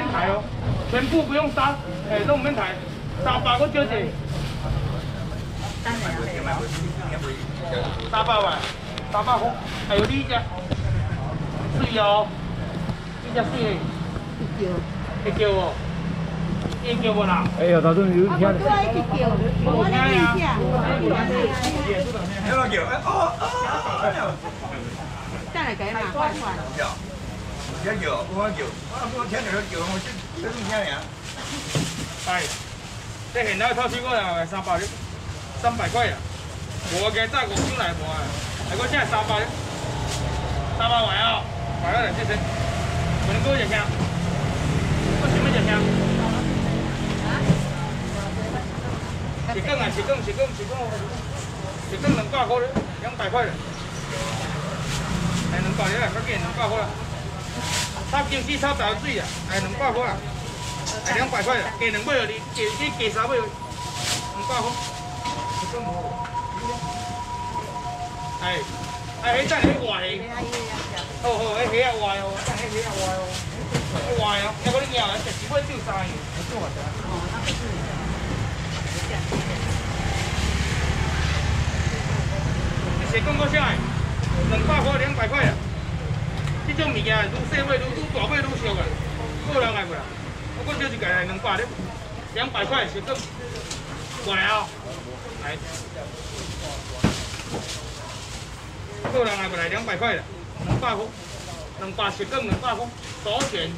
面台哦，全部不用杀，哎，都面台，杀八个小姐，三百万，三百万，还有你家，四幺，你家四嘞，一九，一哦，我拿，哎呀，那都你有钱的。一我拿呀。一六哎哦哦。再来嘛？九九九，我今天九九，我今今天呀，来，这现在套水果啊，三百，三百块呀，我给炸锅进来么啊？个现在三百，三百万哦，万二两千升，能过一千，过行不一千？起更啊，起更，起更，起更，起更能挂货的，两百块的，还能挂的，那给能挂货了。炒姜丝炒豆水啊，哎，两百块啊，哎，两百块啊，加两百哦，你加加加三尾，两百块。哎，哎，真系好乖。好好，哎，好乖哦，哎，系好乖哦。乖哦，要讲你娘，一只鸡要九三。没哦，那个是。没动过。一些下来，两百块两百块啊。种物件越细辈越越大越俗啊！个人啦？我两百嘞，两百块十斤，乖啊！来，个人两百块的，两风，两百十斤，两把风，首选，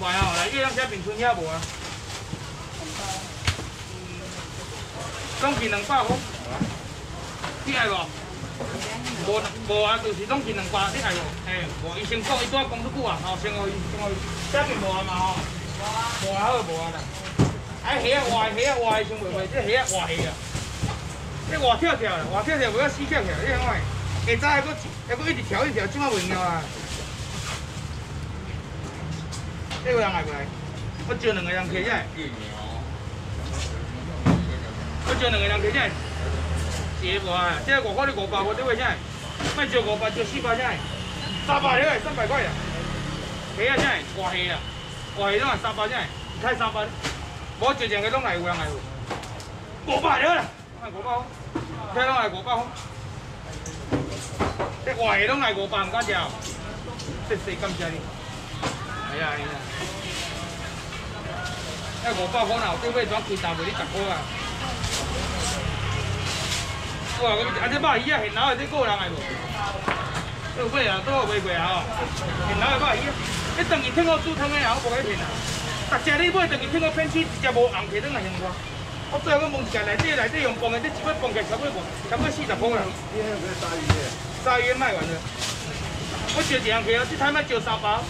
乖啊！来，月亮下面春夜无啊？恭喜两把风，厉害不？无无啊，就是拢是两块，你睇无？嘿，无伊先讲，伊拄啊讲足久啊，吼，先互伊先互伊，遮拆无啊嘛，吼，无啊无啊好无啊啦。啊，虾啊活，虾啊活，先袂袂，即虾啊活起啊，即活跳跳啦，活跳跳，袂晓死跳跳，你听我诶，加早还搁还搁一直跳一直跳，怎啊袂用啊？几个人来过来？我招两个人客进来。我招两个人客进来。跌不啊？现在我花的五百，我这位现在卖就五百，就四百现在，三百嘞，三百块呀。虾啊现在挂虾啊，挂虾拢系三百现在，开三百，无就剩个拢来有人来有，五百了啦，系五百，这拢系五百。这挂虾拢系五百，唔敢食，这四咁正呢？系啊系啊，这五百可能对尾转几大袂你十块啊。哇，咁啊！这肉鱼啊，现捞的，这够人系无？有买啊？都买过啊？现捞的肉鱼啊，这冻鱼通煮汤的啊，我无去买啊。客家人买，这鱼通好片起，一只无红皮汤啊，现煮。我昨下我买一只，内底内底用放的，这只骨放起，差不多差不多四十公克。今天不要杀鱼的。杀鱼卖完了。我做这样客啊，这摊卖做沙包，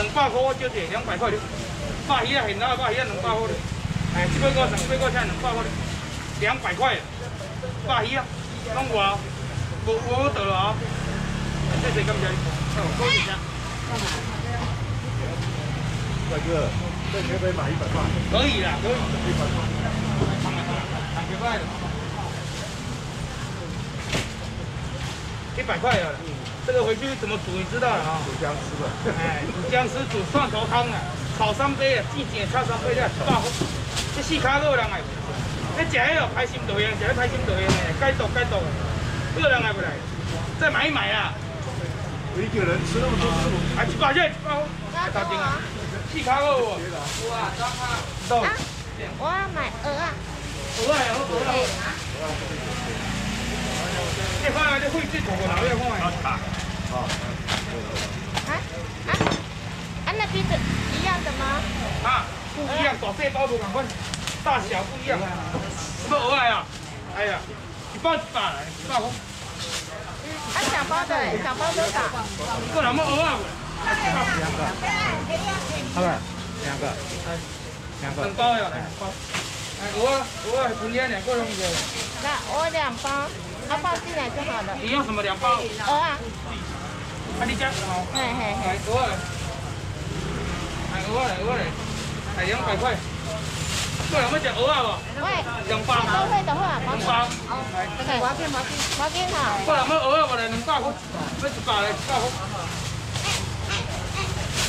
两百块我做只，两百块。肉鱼啊，现捞的肉鱼啊，能发货的。哎，这个过，这个过菜能发货的，两百块。挂起啊！东华，我我嗰度了啊！才四斤仔，哦，高点声。这个在可以买一百块。可以啦。一百块。一百块啊！嗯，这个回去怎么煮？你知道了啊？煮姜丝吧。哎，煮姜丝煮蒜头汤啊！炒三杯啊，季节炒双贝啊，大火，这细卡够了哎。这还要排新队呀？这要排新队呀？该剁该剁，个人来不来？再买一买啊！一个人吃那么多，吃八斤，够够够！气卡到。我。要买鹅啊！鹅来，好多鹅。你看那的灰色驼鹅哪里？啊？啊？那边的一样的吗？啊，不一样，大些，包多两分。大小不一样，什么鹅啊？哎呀，一包一几大？大包？嗯，两包的，两包都大。多两包鹅啊？两个，两个，两个。两包呀，两包。鹅鹅中间两个都没有。那鹅两包，它放进来就好了。你要什么两包？鹅啊？啊，你讲。嘿嘿嘿，鹅来，鹅来，鹅哎，两百块。过来么？就二二喂，两八。两八。毛巾毛巾毛巾哈。过来么？二二吧，来两八货，二十八来，八货。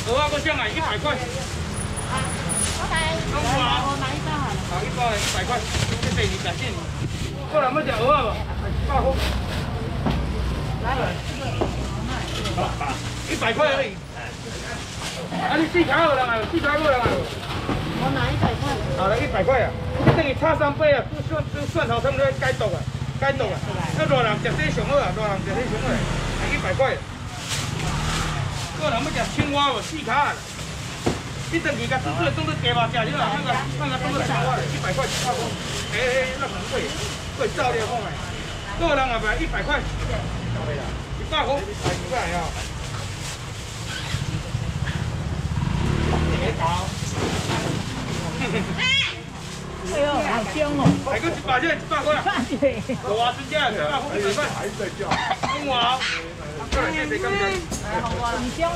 二二个箱啊，一百块。好的。拿一包哈。拿一包，一百块，这给你带进。过来么？就二二吧，八货。来。一百块而已。啊，你四条过没有？四条过没有？我拿一百块。拿了，一百块啊！你等于差三百啊！都算都算，好们都该懂啊，该懂啊！这热人吃这个最好啊，热人吃这个最好。一百块。个人要吃青蛙哦，四块。你等于把水的种在地下吃，你拿那个拿那个放一青蛙，一百块一块锅。哎哎，那很贵，贵照料看哎。个人啊，百一百块。对呀，你一块一块啊。还个一百块，一百块啊！六啊，十张啊！还是在叫，通话。哎，好啊。十张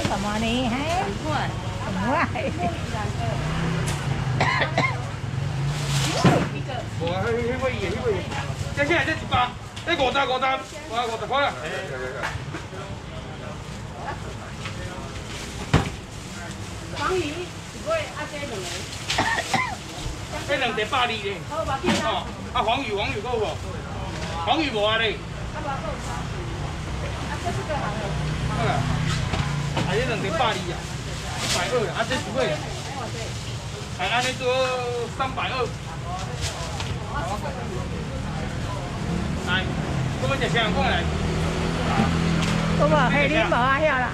什么嘿。这些还一这五十，五十，我五十块啊。黄鱼，这个阿姐送来。这两叠百二嘞，哦，啊黄鱼黄鱼够不？黄鱼无啊嘞？啊，够啊，这是最好的。嗯，还那两叠百二啊，百二啊，这不会，还安尼做三百二。好。来，哥们就先过来。我话黑泥冇阿晓啦，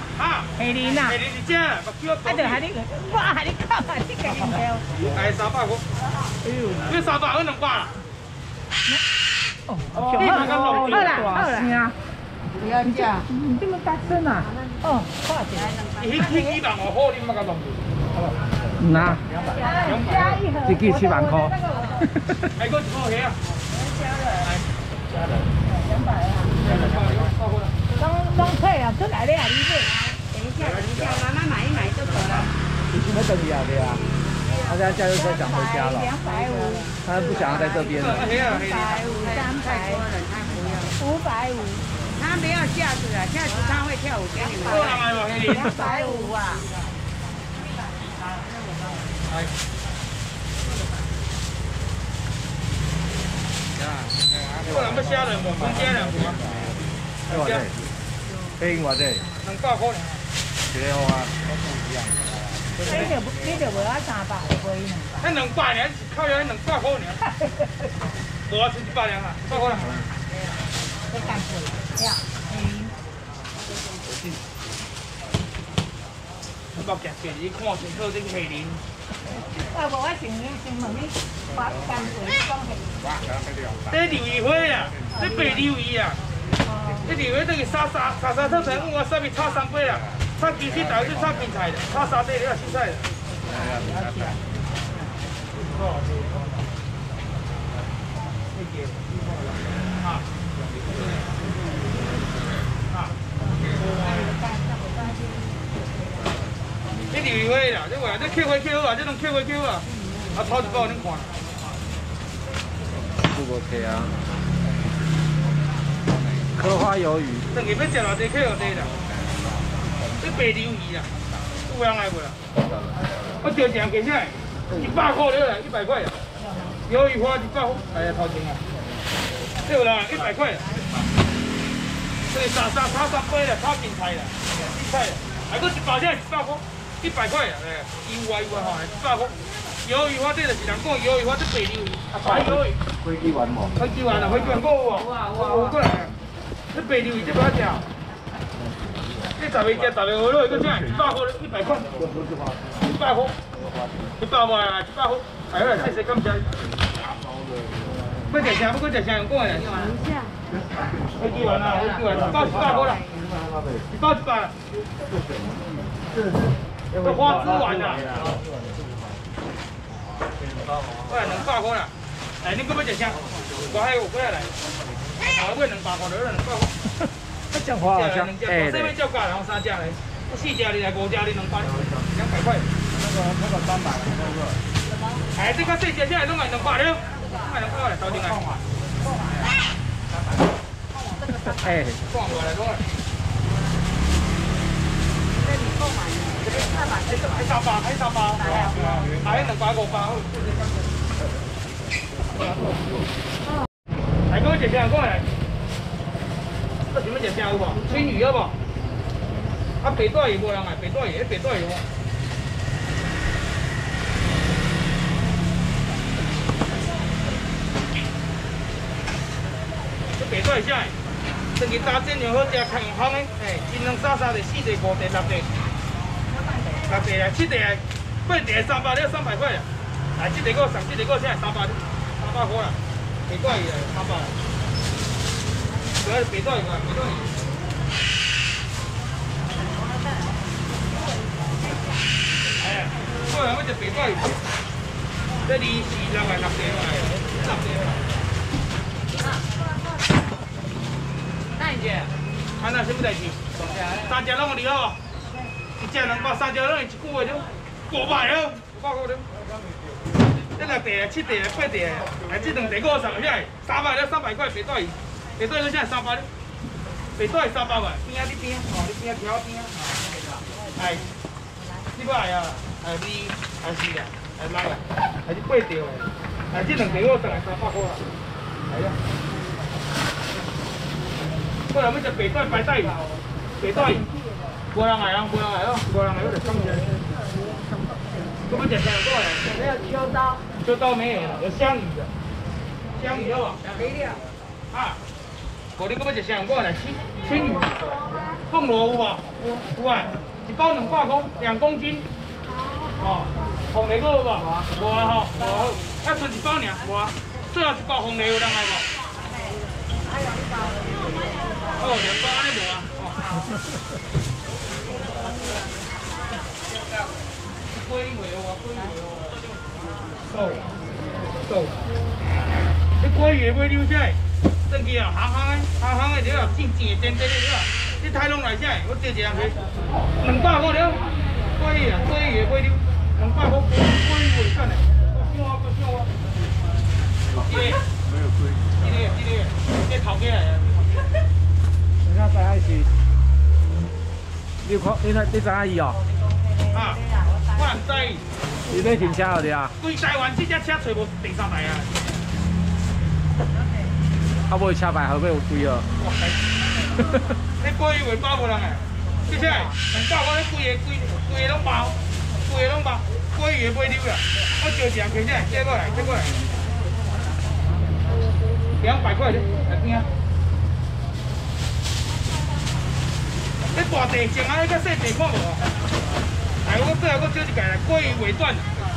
黑泥呐，黑泥你姐，阿在黑哎，三百块，你三百二哦，了，饿是啊，不要你这么大声呐？哦，多少钱？几几万我好，你冇搞那么多，哪？两百，两 百一盒，几万块？哎，够加钱？两百啊。刚刚退啊！出来了啊！衣服，等一下，等一下，妈妈买一买就走了。去什么重要的呀？他家加油车想回家。了。两百五。他不想要在这边了。两百五三百五，五。百他没有架子了，驾驶他会跳舞给你。们。两百五啊！不能不消人，我空间了，我。另我这。能百块呢？几多啊？不一样。你得你得买啊三百几呢？那两百呢？靠，要那百块呢？哈哈哈哈哈！我要去几百啊？百块啊？不一样。嗯。我夹起你看清楚这个年龄。哎，我先先问你，八三岁这刘一辉啊？这白刘一啊？你二为这是沙沙，卡沙特粉？我上面炒三杯啊，炒鸡翅蛋还是炒芹的？炒沙爹还是菜的？你认为啦？你话你 QQ 啊？这种 QQ 啊？啊，超级棒！你看。不过，这啊。花鱿鱼，你别吃偌多，吃偌多啦。这白鱼啦，有上来不啦？我一条捡出来，一百块对啦，一百块呀。鱿鱼花一百块，哎呀掏钱啊。对啦，一百块。这里叉叉叉叉杯啦，叉青菜啦，青菜啦。还搁一百这样，一包一百块呀，一万一万哈，一鱿鱼花，这就是两个鱿鱼花，这白鱿鱼，白鱿鱼。飞机换不？可以换啦，可够换个不？换换。这白肉已经不要吃，这大肥肉、大肥牛肉一个价，一包货一百块，一百块，一百万，一百块，哎呀，谢些金子，我吃钱，不吃啥？钱，讲的，你听嘛？你记完了，你记完了，你包几包这花这完喂，能包货了？哎，你可要吃啥？我还有过来两块两块，两块两块，呵，一箱花，两箱，哎，两箱，四箱，然后三箱嘞，四箱嘞，五箱嘞，两百，两百块，那个那个三百多个，哎，这个四箱现在拢卖两块了，两块了，到点来。哎，两块来多。哎，两块来多。这边看嘛，还三包，还三包，哎，两块五块。平常讲诶，搁专门食虾有无？青鱼有无？啊，白带鱼无人卖，白带鱼，迄白带鱼，这白带鱼怎？一日打这样好食，香香诶，嘿，一两三三的，四块五块六块，六块啊，七块啊，八块三百，幺三百块啊，大只的个，上只的个先三百，三百块啦，几块啊，三百。Rồi, bị rồi, bị rồi. Thôi, nó bị rồi. Đây đi, đi ra ngoài làm thế này. Làm thế này. Này chị. Anh là xem đây chị. Sao chị nó đi không? Chị chị nó bảo sao chị nó chỉ cua chứ. Cua bài không? Cua không đâu. Đây là tiền, chỉ tiền, quay tiền. Anh chỉ đừng để cô sợ chứ. 三百到三百块别对。皮带好像三百咧，皮带三百个，边啊啲边啊，哦，啲边啊条啊边啊，系，你要系啊？系二，系四啊，系三啊，还是八条诶？啊，这两条我得来三百块啦，系啊。过来，乜只皮带摆底？皮带，过来啊，过来啊，过来啊，过来，过来，过嚟，金子。咁乜只金子啊？有没有秋刀？秋刀没有，有香的，香芋有冇？没有。二。我啲咁啊就上过来青青鱼、凤螺有冇？有啊，一包能挂公两公斤，哦，红泥嗰个有冇？有啊，吼，还剩一包两有啊，最后一包红泥有人来冇？哎啊，一包的多啊！哦，尾有哦？有，有，你龟尾要丢出来？登记啊，行行的，行行的，了啊，静静的，的了你太弄来些，我借一下去。两百块了，贵啊，贵啊，贵了。两百块贵贵贵，干嘞？多少啊？多少啊？几多？没有贵。几多？几多？这头几啊？你看你看，你睇，阿姨哦。啊。哇塞！伊在停车好啊？几台湾这辆车找无第三台啊！阿无伊车牌号码有龟哦，哈哈，你尾巴无人哎，出车，你教我你龟嘢龟，贵嘢拢包，贵嘢拢包，龟嘢不会丢个，我照相机真系借过来，借过来，两百块咧，来听。啊？你大地静啊，你个细地看无我最后再借一架来，龟尾段，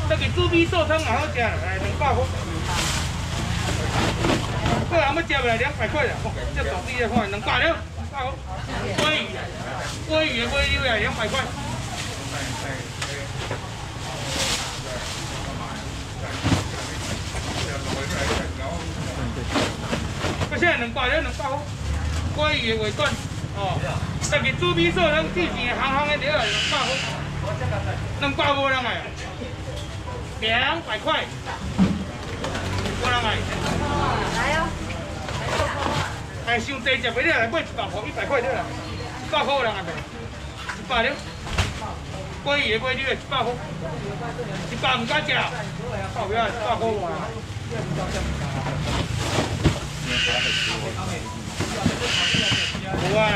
这个猪皮瘦汤很好食，来两百块。个人要接过来两百块啊！哦，大鱼在看，两百条，大鱼，桂鱼，桂鱼的买到了两百块。不是两百条，两百五，桂鱼也尾段，哦。这个猪皮做的，以前行行的了，两百五，两百五，两百。两百块，过来买。来哟。哎，上低食的，你来买一百块，一百块你来，一百块的人也多，一百两，买爷买女的，一百块，一百唔加价，好不啦？一百块换。无啊，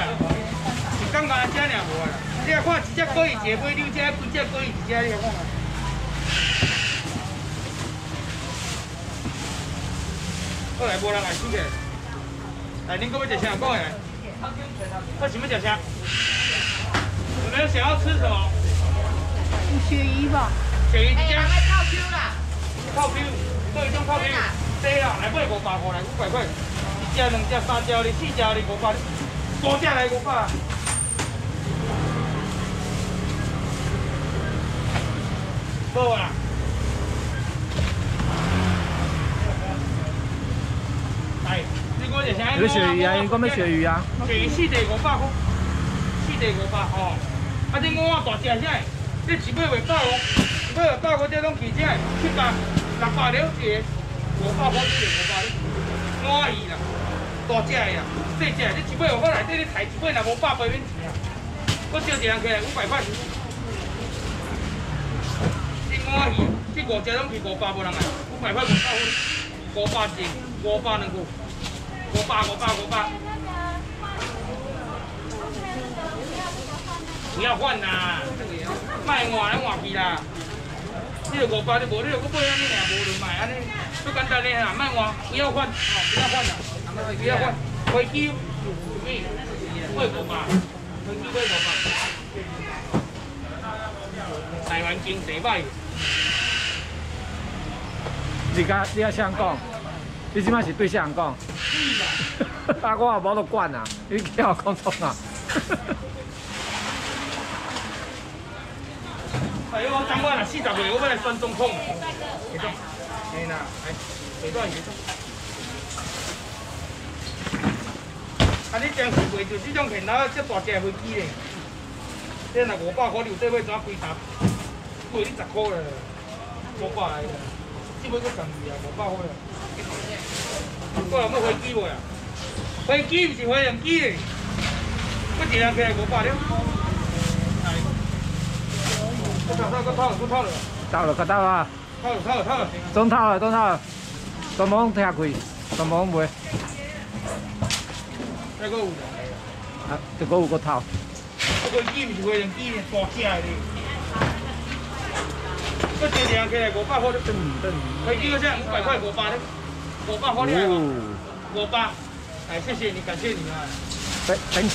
讲阿姐尔无啊，你啊看一只过伊只，买六只，几只过伊一只，你讲嘛？好来，过来来，先去。来，您各位点餐有几个人？他什么点餐？有没有想要吃什么？有鱼吧。给一只。哎，来泡烤啦！泡鱼，这一种泡鱼。对啦，来买五百块来，五百块，一只、两只、三只哩、四只哩、五百，多点来五百。够啦。鳕鱼啊，一个咩鳕鱼啊？鳕鱼四袋五百块，四袋五百哦。啊，你我大只，只，这只尾袂到哦，只尾有到，我这拢几只，七八、十八条只，五百块只，五百块，满意啦。大只呀，小只，你只尾我内底你抬只尾也无百块面钱啊。我少点起来五百块，挺满意这国家拢几五百块人买，五百块五百块，五百只，五百两块。我爸，我爸，我爸！不要换呐，卖换来换去啦。这条我爸的布，这条古哥的呢布，对不对？安尼，都干到厉害，卖换，几阿宽，几阿宽啊？几阿宽？几阿宽？亏金，亏亏古妈，亏金亏台湾经济百，你家你家想讲？你即摆是对啥人讲？啊，我也无得管啊！你听我讲错啦！哎呦，张万啊，四十岁，我本来算中控，别中天呐，哎，别动，别动。啊，你张是贵就这种现啊，这大只飞机嘞，你那五百块你又得要怎归十？贵你十块个，五百个，你买个张数啊，五百块啊。我有乜去機喎？去機唔是去人機，不自然嘅我發了。我找到個套，個套了。到了，個到啊！套了，套了，套了。中套了，中套了。中網睇下佢，中網會。一個五。啊，一個五個套。一個機唔是去人機，放起來的。不自然嘅我發好的，等等。去機嗰隻五百塊我發的。我包可以啊，我爸，哎，谢谢你，感谢你啊。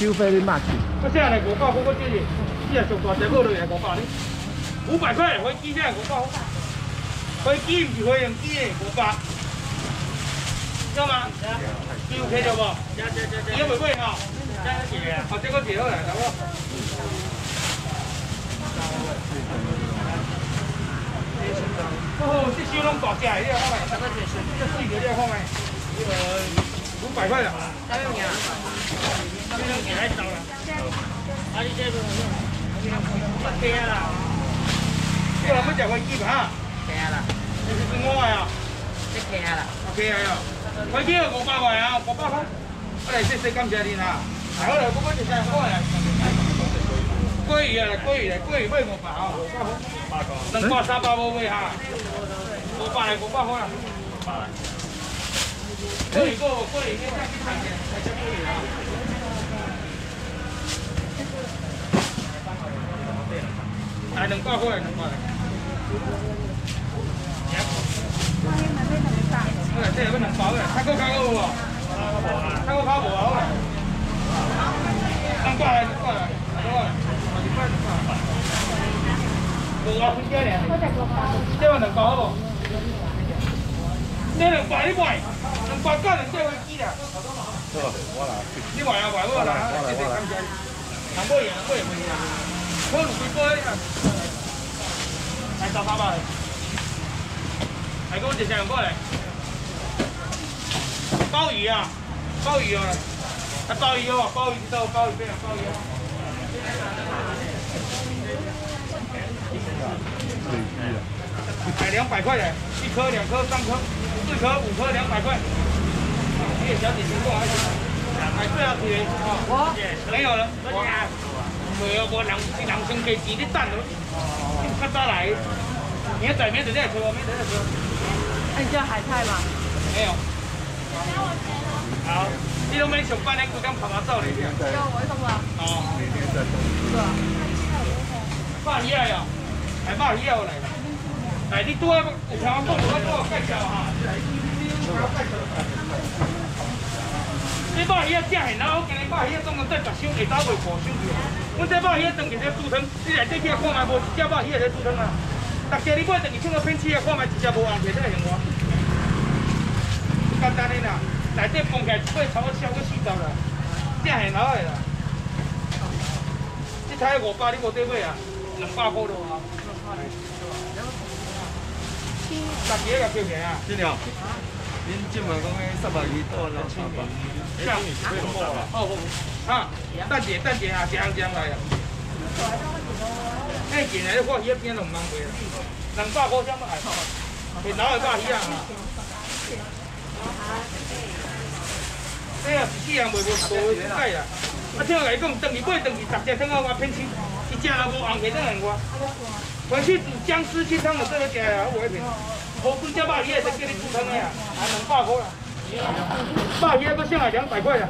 you very much。我包过过啲里，呢个仲多啲，嗰度系我包的，五百块可以记先，我包好快，可以记唔住可以唔记嘅，我包。咁啊，要行行喎，而家未开嗬？阿姐个字都来，等我。就弄搞假料，好没？他自己留料好没？呃，五百块这样也来少了。啊，你这个。不贴我们才亏一百贴了。这是什么呀？这贴了。啊，贴哟。亏了五百块呀，五百块。我来谢接金你呐。哎，我来帮你，大哥呀。贵呀，贵呀，贵，贵五百哦。大能挂三包我微哈。锅巴来，锅巴好了。巴来。过一个，过一个，再去看见，再去过一个。哎，能挂过来，能挂来。对，这也不能包的，他够开过不？他够开不包的。能挂来，能挂来，能挂来，好几块能挂来。我我听见了，这个能包不？你来买一买，八家人买去几啊？我啦，你买啊买，我啦。我啦我啦。两杯两杯两杯，高粱杯啊！来十八包，来哥，我借两过来。鲍鱼啊，鲍鱼哦，啊鲍鱼，鲍鱼到鲍鱼杯啊，鲍鱼。买两百块嘞，一颗两颗三颗。四颗，五颗，两百块，小姐型的还是四啊？我，没有了。没有我两男性几，你等喽，你卡早来。明天明天再出明天再出那你叫海菜吗？没有。好，你都没上班，还敢跑来走哩？叫我什么？哦，每天在。是吧？呀，还半夜过来。内底多，有听我讲，各多介绍啊！你买鱼仔真系我今日买鱼总共再十箱，下头卖红箱去啊！这买鱼仔当起在煮汤，你来这去看卖，无一条鱼在煮汤啊！大家你买回去放到冰箱，看卖一只无红，才来现我。简单的啦，内底分开只买超少四十啦，正系孬的啦！你猜五百，你无对未啊？两百好了啊！大姐啊，最便宜啊！亲娘，恁今麦讲个三百二多啦，亲娘，下个月好啦，好啊！等姐，大姐啊，浙江来啊！太近了，你放鱼片都唔当贵啦，两百块香要电脑两百鱼啊！哎呀，死啊！没没没鸡啊！听我老公炖鱼锅炖鱼十只汤啊瓜片青，一家人都爱买等个南回去煮姜丝清汤，我这个家呀，我一平。我自加卖鱼也给你补撑的呀，还能罢锅了。卖鱼不剩来两百块了。